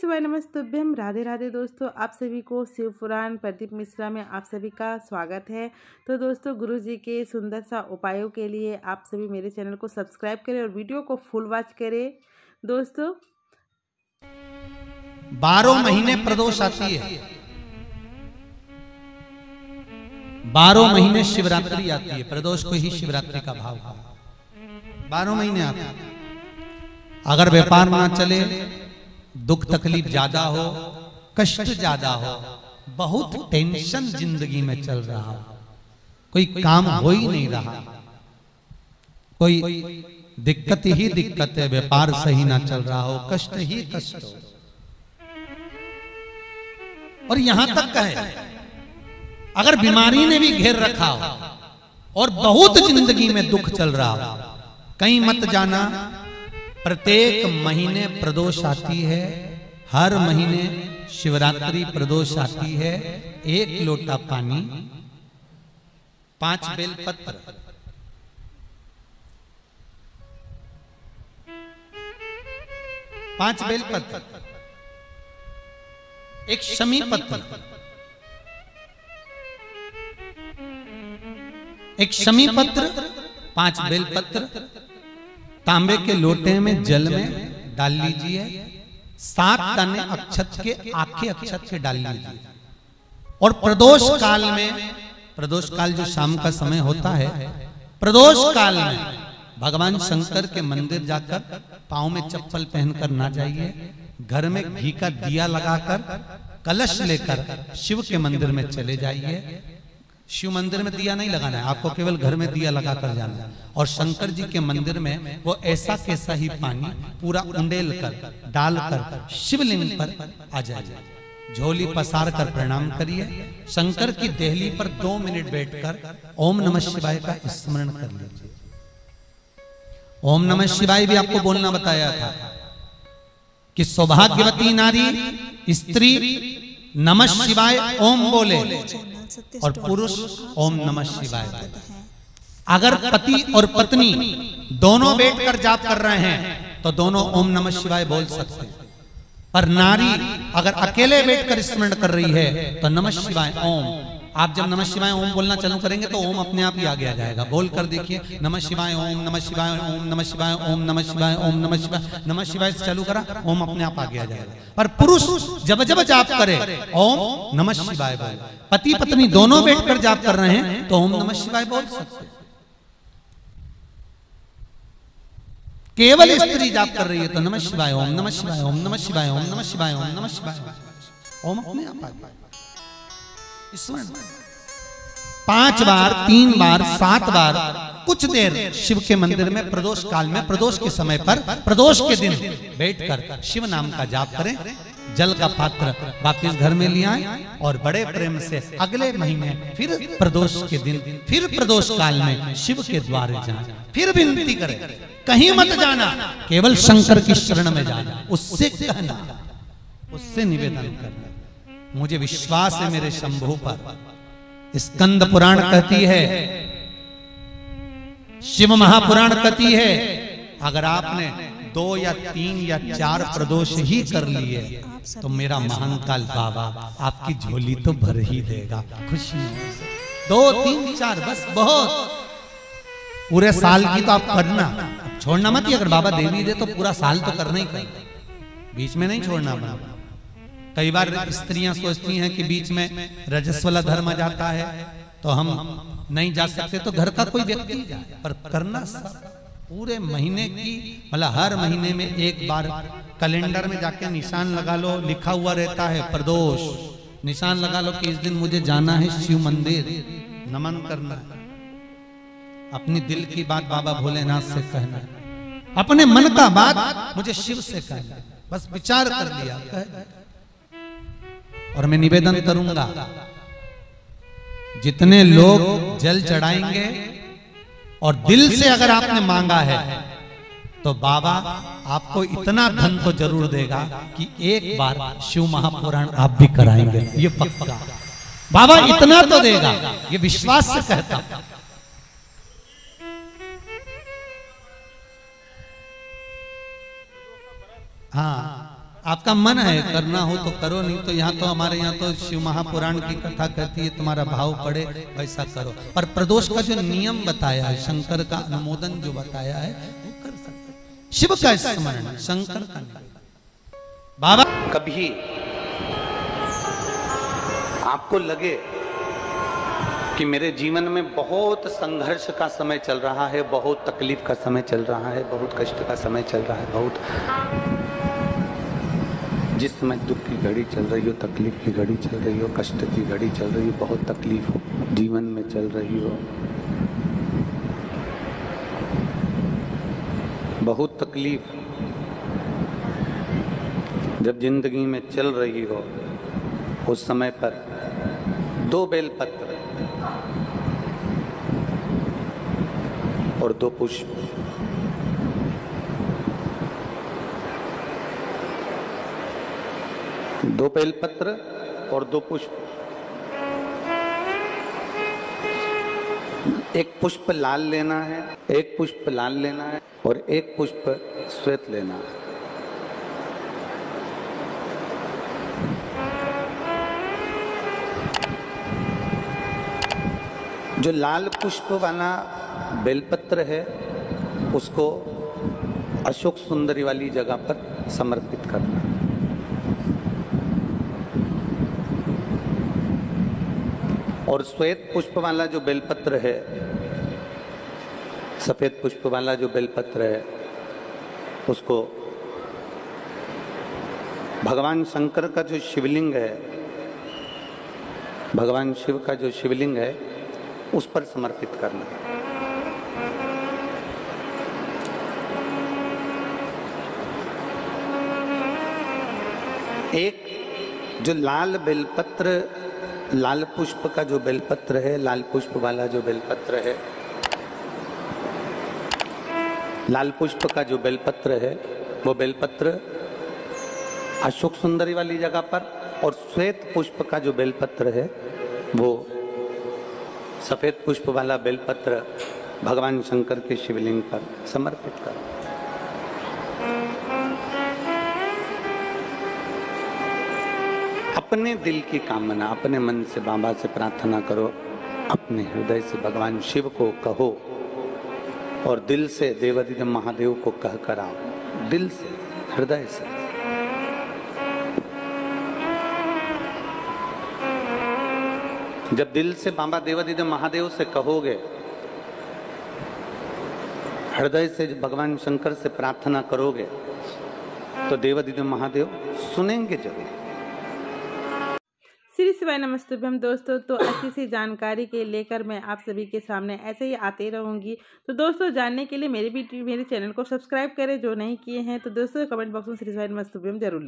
शिवाय नमस्तुभ्यम। राधे राधे दोस्तों, आप सभी को शिव पुराण प्रदीप मिश्रा में आप सभी का स्वागत है। तो दोस्तों गुरु जी के सुंदर सा उपायों के लिए आप सभी मेरे चैनल को सब्सक्राइब करें और वीडियो को फुल वॉच करें। दोस्तों, बारह महीने प्रदोष आती है। बारह महीने शिवरात्रि आती है। प्रदोष को ही शिवरात्रि का भाव बारह महीने आते अगर व्यापार ना चले दुख तकलीफ़ ज़्यादा हो कष्ट ज़्यादा हो बहुत टेंशन ज़िंदगी में चल रहा हो। कोई काम हो ही नहीं रहा। कोई दिक्कत ही दिक्कत है व्यापार सही ना चल रहा हो कष्ट ही कष्ट हो और यहाँ तक कहे अगर बीमारी ने भी घेर रखा हो और बहुत ज़िंदगी में दुख चल रहा हो कहीं मत जाना। प्रत्येक महीने प्रदोष आती है। हर महीने शिवरात्रि प्रदोष आती है। एक लोटा पानी पाँच बेलपत्र पाँच बेलपत्र एक शमी पत्र। एक शमी पत्र पाँच बेलपत्र तांबे के लोटे में जल में डाल लीजिए। सात दाने अक्षत के आखे अक्षत के डाल लीजिए। और प्रदोष काल में प्रदोष काल जो शाम का समय होता है प्रदोष काल में भगवान शंकर के मंदिर जाकर पाँव में चप्पल पहनकर ना जाइए। घर में घी का दिया लगाकर कलश लेकर शिव के मंदिर में चले जाइए। शिव मंदिर में दिया नहीं लगाना है। आपको केवल घर में दिया लगा कर जाना है। और शंकर जी के मंदिर में वो ऐसा कैसा ही पानी पूरा उंडेल कर डालकर शिवलिंग पर आ जाए झोली पसार कर प्रणाम करिए। शंकर की देहली पर दो मिनट बैठकर ओम नमः शिवाय का स्मरण कर लीजिए। ओम नमः शिवाय भी आपको बोलना बताया था कि सौभाग्यवती नारी स्त्री नमः शिवाय ओम बोले। और पुरुष ओम नमः शिवाय। अगर पति और पत्नी दोनों बैठकर जाप कर रहे हैं तो दोनों ओम नमः शिवाय बोल सकते हैं। पर नारी अगर अकेले बैठकर स्मरण कर रही है तो नमः शिवाय ओम। आप जब नमः शिवाय ओम बोलना चालू करेंगे तो ओम अपने आप ही आगे आ जाएगा बोल कर देखिए नमः शिवाय ओम नमः शिवाय ओम नमः शिवाय ओम नमः शिवाय ओम नमः शिवाय नमः शिवाय से चालू करा ओम अपने आप आगे आ जाएगा पर पुरुष जब जब जाप करे ओम नमः शिवाय बोले पति पत्नी दोनों बैठकर जाप कर रहे हैं तो ओम नमः शिवाय बोल सकते केवल स्त्री जाप कर रही है तो नमः शिवाय ओम नमः शिवाय ओम नमः शिवाय ओम नमः शिवाय ओम नमः शिवाय ओम अपने आप आ पाँच बार तीन बार सात बार कुछ देर शिव के मंदिर में प्रदोष काल में प्रदोष के समय पर प्रदोष के दिन बैठकर शिव नाम का जाप करें जल का पात्र वापिस घर में ले आए और बड़े प्रेम से अगले महीने फिर प्रदोष के दिन फिर प्रदोष काल में शिव के द्वारे जाए फिर विनती करें कहीं मत जाना केवल शंकर की शरण में जाना उससे कहना उससे निवेदन करना। मुझे विश्वास है मेरे शंभु पर। स्कंद पुराण कहती है। शिव महापुराण कहती है। अगर आपने दो या तीन या चार प्रदोष ही कर लिए तो मेरा महाकाल बाबा आपकी झोली तो भर ही देगा। खुशी दो तीन चार बस बहुत। पूरे साल की तो आप करना। छोड़ना मत ही अगर बाबा देवी दे तो पूरा साल तो करना ही करना बीच में नहीं छोड़ना बाबा कई बार स्त्रियाँ सोचती हैं कि बीच में रजस्वला धर्म आ जाता है तो हम नहीं जा सकते तो घर का कोई व्यक्ति पर करना पूरे महीने की मतलब हर महीने में एक बार कैलेंडर में जाके निशान लगा लो, लिखा हुआ रहता है, प्रदोष। निशान लगा लो कि इस दिन मुझे जाना है शिव मंदिर, नमन करना है। अपनी दिल की बात बाबा भोलेनाथ से कहना है। अपने मन का बात मुझे शिव से कहना बस विचार कर लिया और मैं निवेदन करूँगा जितने लोग जल चढ़ाएँगे और दिल से अगर आपने मांगा है तो बाबा आपको इतना धन तो ज़रूर देगा कि एक बार शिव महापुराण आप भी कराएँगे। ये पक्का। बाबा इतना तो देगा। ये विश्वास से कहता हाँ। आपका मन है, करना हो तो करो, नहीं तो यहाँ तो हमारे यहाँ तो शिव महापुराण की कथा कहती है, तुम्हारा भाव पड़े वैसा करो। पर प्रदोष का जो नियम बताया है, शंकर का अनुमोदन जो बताया है, वो कर सकते शिव का स्मरण, शंकर का बाबा कभी आपको लगे कि मेरे जीवन में बहुत संघर्ष का समय चल रहा है, बहुत तकलीफ़ का समय चल रहा है, बहुत कष्ट का समय चल रहा है, बहुत जिस समय दुख की घड़ी चल रही हो, तकलीफ़ की घड़ी चल रही हो, कष्ट की घड़ी चल रही हो, बहुत तकलीफ़ हो, जीवन में चल रही हो, बहुत तकलीफ़। जब ज़िंदगी में चल रही हो, उस समय पर दो बेलपत्र और दो पुष्प। दो बेलपत्र और दो पुष्प। एक पुष्प लाल लेना है, एक पुष्प लाल लेना है और एक पुष्प श्वेत लेना है। जो लाल पुष्प वाला बेलपत्र है, उसको अशोक सुंदरी वाली जगह पर समर्पित करना और श्वेत पुष्प वाला जो बेलपत्र है, सफ़ेद पुष्प वाला जो बेलपत्र है, उसको भगवान शंकर का जो शिवलिंग है, भगवान शिव का जो शिवलिंग है, उस पर समर्पित करना। एक जो लाल बेलपत्र लाल पुष्प का जो बेलपत्र है, लाल पुष्प वाला जो बेलपत्र है, लाल पुष्प का जो बेलपत्र है, वो बेलपत्र अशोक सुंदरी वाली जगह पर और श्वेत पुष्प का जो बेलपत्र है, वो सफ़ेद पुष्प वाला बेलपत्र भगवान शंकर के शिवलिंग पर समर्पित कर। अपने दिल की कामना, अपने मन से बाबा से प्रार्थना करो, अपने हृदय से भगवान शिव को कहो और दिल से देवादित्य महादेव को कह कर आओ। दिल से, हृदय से। जब दिल से बाबा देवादित्य महादेव से कहोगे, हृदय से भगवान शंकर से प्रार्थना करोगे तो देवादित्य महादेव सुनेंगे ज़रूर। श्री शिवाय नमस्ते हम दोस्तों तो अच्छी सी जानकारी के लेकर मैं आप सभी के सामने ऐसे ही आते रहूँगी। तो दोस्तों, जानने के लिए मेरे भी मेरे चैनल को सब्सक्राइब करें, जो नहीं किए हैं तो दोस्तों, कमेंट बॉक्स में श्री शिवाय नमस्ते ज़रूर लिखें।